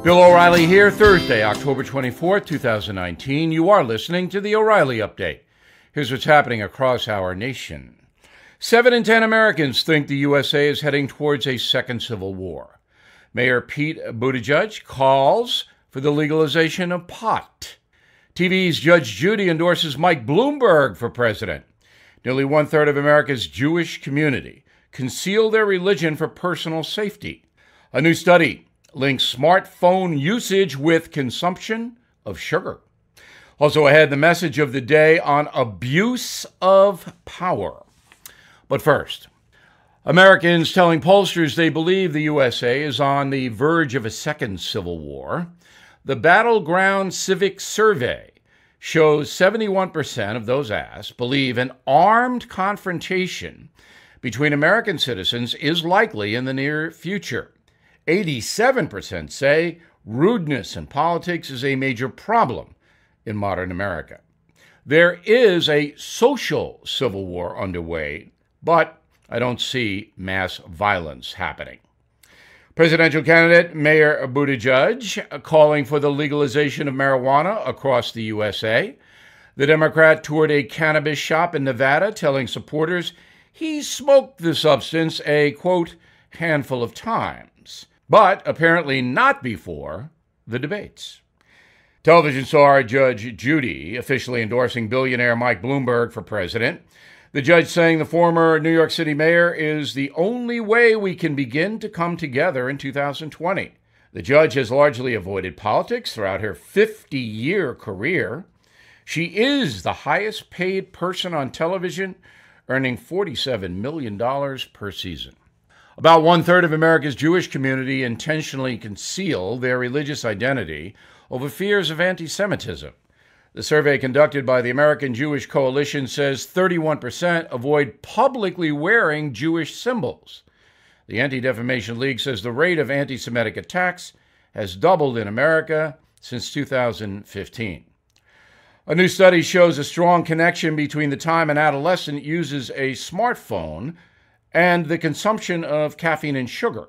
Bill O'Reilly here, Thursday, October 24th, 2019. You are listening to the O'Reilly Update. Here's what's happening across our nation. Seven in ten Americans think the USA is heading towards a second civil war. Mayor Pete Buttigieg calls for the legalization of pot. TV's Judge Judy endorses Mike Bloomberg for president. Nearly one third of America's Jewish community conceal their religion for personal safety. A new study links smartphone usage with consumption of sugar. Also ahead, the message of the day on abuse of power. But first, Americans telling pollsters they believe the USA is on the verge of a second civil war. The Battleground Civic Survey shows 71% of those asked believe an armed confrontation between American citizens is likely in the near future. 87% say rudeness in politics is a major problem in modern America. There is a social civil war underway, but I don't see mass violence happening. Presidential candidate Mayor Buttigieg calling for the legalization of marijuana across the USA. The Democrat toured a cannabis shop in Nevada, telling supporters he smoked the substance a quote handful of times, but apparently not before the debates. Television star Judge Judy officially endorsing billionaire Mike Bloomberg for president. The judge saying the former New York City mayor is the only way we can begin to come together in 2020. The judge has largely avoided politics throughout her 50 year career. She is the highest paid person on television, earning $47 million per season. About one third of America's Jewish community intentionally conceal their religious identity over fears of anti Semitism. The survey conducted by the American Jewish Coalition says 31% avoid publicly wearing Jewish symbols. The Anti Defamation League says the rate of anti Semitic attacks has doubled in America since 2015. A new study shows a strong connection between the time an adolescent uses a smartphone and the consumption of caffeine and sugar.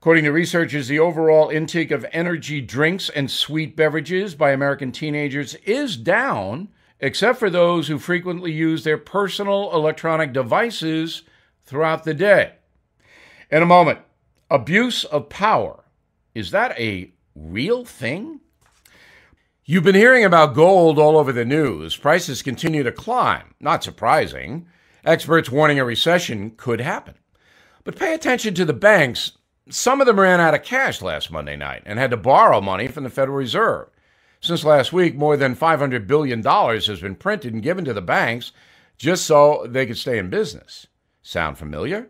According to researchers, the overall intake of energy drinks and sweet beverages by American teenagers is down, except for those who frequently use their personal electronic devices throughout the day. In a moment, abuse of power. Is that a real thing? You've been hearing about gold all over the news. Prices continue to climb. Not surprising. Experts warning a recession could happen. But pay attention to the banks some of them ran out of cash last Monday night and had to borrow money from the Federal Reserve. Since last week, more than $500 billion has been printed and given to the banks just so they could stay in business. Sound familiar?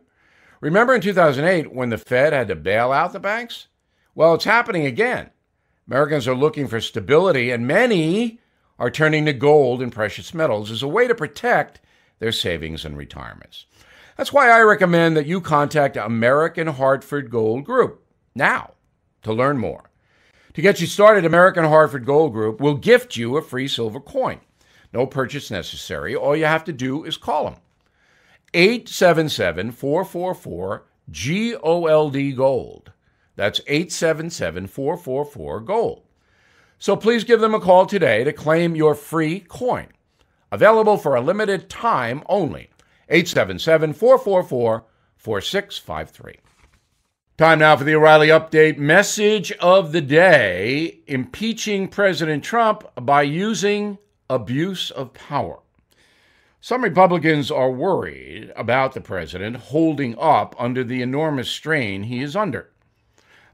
Remember in 2008 when the Fed had to bail out the banks? Well, it's happening again. Americans are looking for stability, and many are turning to gold and precious metals as a way to protect their savings and retirements. That's why I recommend that you contact American Hartford Gold Group now to learn more. To get you started, American Hartford Gold Group will gift you a free silver coin. No purchase necessary. All you have to do is call them. 877 444 GOLD Gold. That's 877 444 Gold. So please give them a call today to claim your free coin. Available for a limited time only. 877 444 4653. Time now for the O'Reilly Update message of the day impeaching President Trump by using abuse of power. Some Republicans are worried about the president holding up under the enormous strain he is under.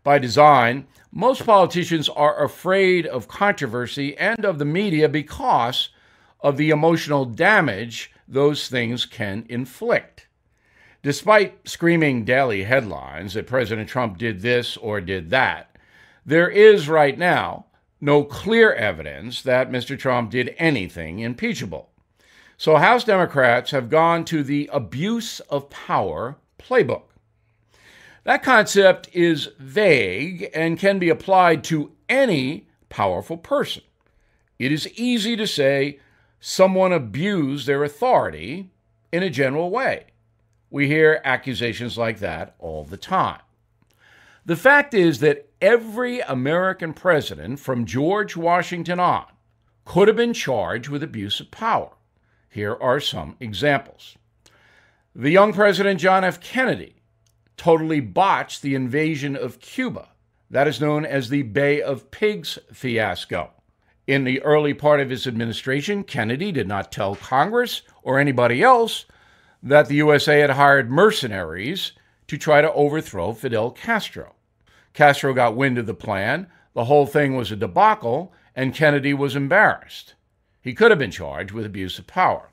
By design, most politicians are afraid of controversy and of the media because of the emotional damage those things can inflict. Despite screaming daily headlines that President Trump did this or did that, there is right now no clear evidence that Mr. Trump did anything impeachable. So House Democrats have gone to the abuse of power playbook. That concept is vague and can be applied to any powerful person. It is easy to say someone abused their authority in a general way. We hear accusations like that all the time. The fact is that every American president from George Washington on could have been charged with abuse of power. Here are some examples. The young President John F. Kennedy totally botched the invasion of Cuba. That is known as the Bay of Pigs fiasco. In the early part of his administration, Kennedy did not tell Congress or anybody else that the USA had hired mercenaries to try to overthrow Fidel Castro. Castro got wind of the plan, the whole thing was a debacle, and Kennedy was embarrassed. He could have been charged with abuse of power.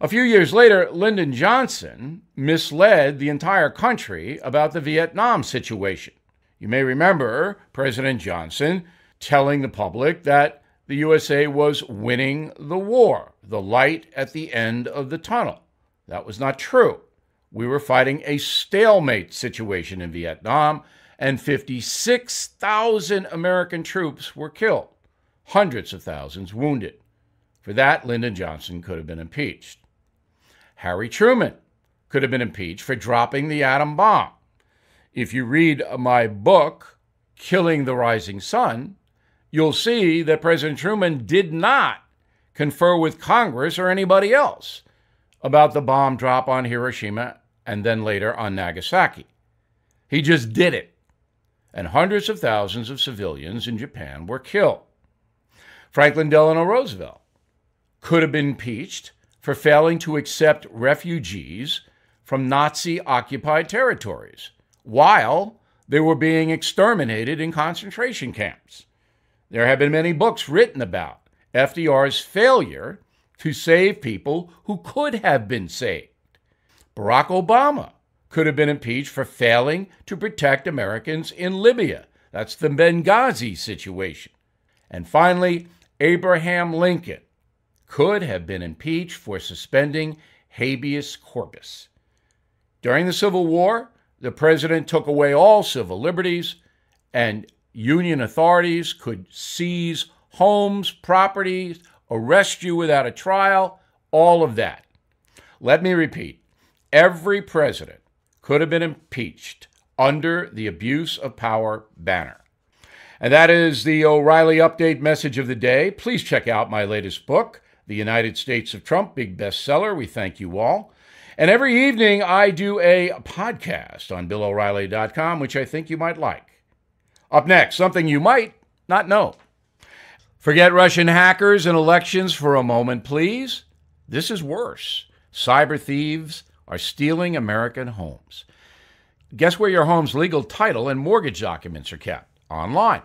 A few years later, Lyndon Johnson misled the entire country about the Vietnam situation. You may remember President Johnson telling the public that the USA was winning the war, the light at the end of the tunnel. That was not true. We were fighting a stalemate situation in Vietnam, and 56,000 American troops were killed, hundreds of thousands wounded. For that, Lyndon Johnson could have been impeached. Harry Truman could have been impeached for dropping the atom bomb. If you read my book, Killing the Rising Sun, you'll see that President Truman did not confer with Congress or anybody else about the bomb drop on Hiroshima and then later on Nagasaki. He just did it. And hundreds of thousands of civilians in Japan were killed. Franklin Delano Roosevelt could have been impeached for failing to accept refugees from Nazi occupied territories while they were being exterminated in concentration camps. There have been many books written about FDR's failure to save people who could have been saved. Barack Obama could have been impeached for failing to protect Americans in Libya. That's the Benghazi situation. And finally, Abraham Lincoln could have been impeached for suspending habeas corpus. During the Civil War, the president took away all civil liberties, and Union authorities could seize homes, properties, arrest you without a trial, all of that. Let me repeat every president could have been impeached under the abuse of power banner. And that is the O'Reilly Update message of the day. Please check out my latest book, The United States of Trump, big bestseller. We thank you all. And every evening I do a podcast on BillO'Reilly.com, which I think you might like. Up next, something you might not know. Forget Russian hackers and elections for a moment, please. This is worse. Cyber thieves are stealing American homes. Guess where your home's legal title and mortgage documents are kept? Online.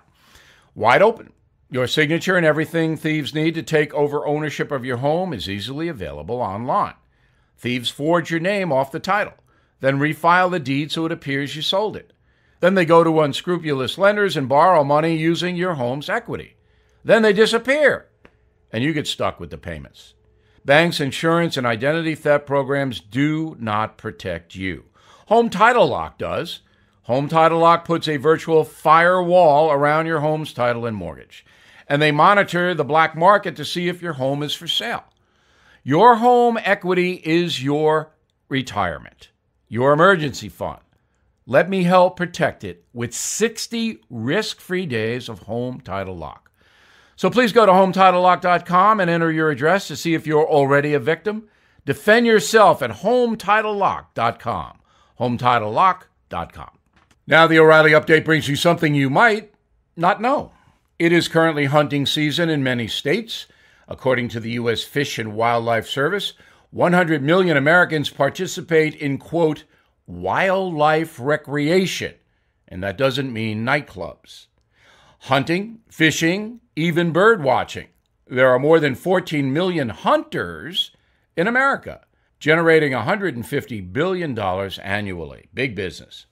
Wide open. Your signature and everything thieves need to take over ownership of your home is easily available online. Thieves forge your name off the title, then refile the deed so it appears you sold it. Then they go to unscrupulous lenders and borrow money using your home's equity. Then they disappear, and you get stuck with the payments. Banks, insurance, and identity theft programs do not protect you. Home Title Lock does. Home Title Lock puts a virtual firewall around your home's title and mortgage, and they monitor the black market to see if your home is for sale. Your home equity is your retirement, your emergency fund. Let me help protect it with 60 risk free days of Home Title Lock. So please go to HomeTitleLock.com and enter your address to see if you're already a victim. Defend yourself at HomeTitleLock.com. HomeTitleLock.com. Now, the O'Reilly update brings you something you might not know. It is currently hunting season in many states. According to the U.S. Fish and Wildlife Service, 100 million Americans participate in, quote, wildlife recreation. And that doesn't mean nightclubs. Hunting, fishing, even bird watching. There are more than 14 million hunters in America, generating $150 billion annually. Big business.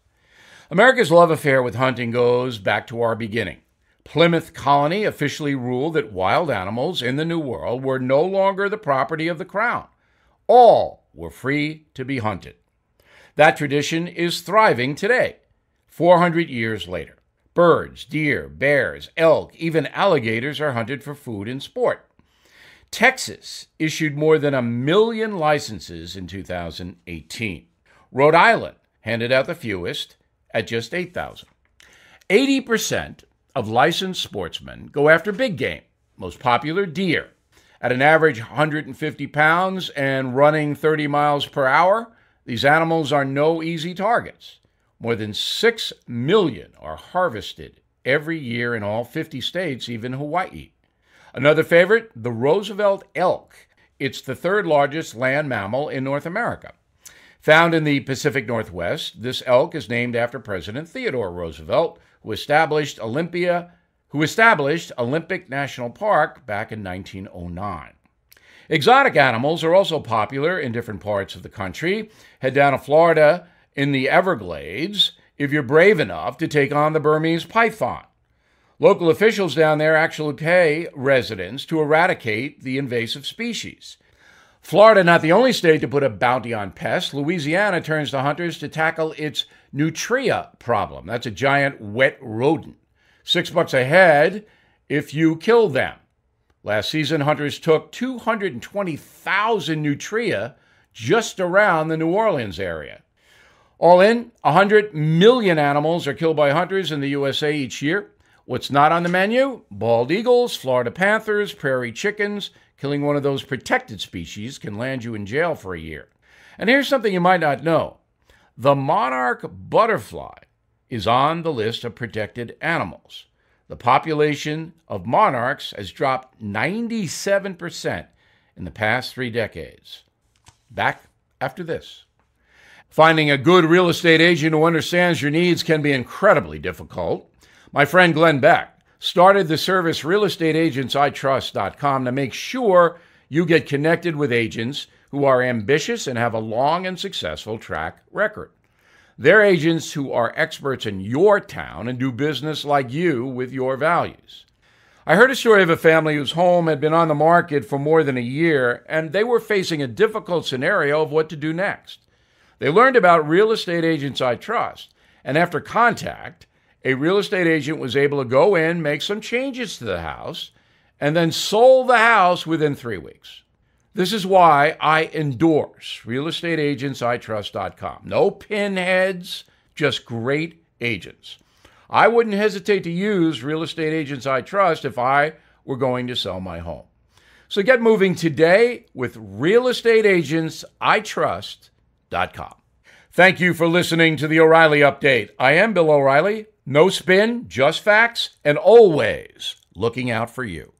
America's love affair with hunting goes back to our beginning. Plymouth Colony officially ruled that wild animals in the New World were no longer the property of the Crown. All were free to be hunted. That tradition is thriving today, 400 years later. Birds, deer, bears, elk, even alligators are hunted for food and sport. Texas issued more than a million licenses in 2018. Rhode Island handed out the fewest at just 8,000. 80% of licensed sportsmen go after big game, most popular deer. At an average 150 pounds and running 30 miles per hour, these animals are no easy targets. More than 6 million are harvested every year in all 50 states, even Hawaii. Another favorite, the Roosevelt elk. It's the third largest land mammal in North America. Found in the Pacific Northwest, this elk is named after President Theodore Roosevelt, who established Olympia, who established Olympic National Park back in 1909. Exotic animals are also popular in different parts of the country. Head down to Florida in the Everglades if you're brave enough to take on the Burmese python. Local officials down there actually pay residents to eradicate the invasive species. Florida, not the only state to put a bounty on pests, Louisiana turns to hunters to tackle its nutria problem. That's a giant wet rodent. Six bucks a head if you kill them. Last season, hunters took 220,000 nutria just around the New Orleans area. All in, 100 million animals are killed by hunters in the USA each year. What's not on the menu? Bald eagles, Florida panthers, prairie chickens. Killing one of those protected species can land you in jail for a year. And here's something you might not know the monarch butterfly is on the list of protected animals the population of monarchs has dropped 97% in the past three decades. Back after this. Finding a good real estate agent who understands your needs can be incredibly difficult. My friend Glenn Beck started the service realestateagentsitrust.com to make sure you get connected with agents who are ambitious and have a long and successful track record. They're agents who are experts in your town and do business like you with your values. I heard a story of a family whose home had been on the market for more than a year, and they were facing a difficult scenario of what to do next. They learned about Real Estate Agents I Trust, and after contact, a real estate agent was able to go in, make some changes to the house, and then sold the house within three weeks. This is why I endorse realestateagentsitrust.com. No pinheads, just great agents. I wouldn't hesitate to use Real Estate Agents I Trust if I were going to sell my home. So get moving today with realestateagentsitrust.com. Thank you for listening to the O'Reilly Update. I am Bill O'Reilly. No spin, just facts, and always looking out for you.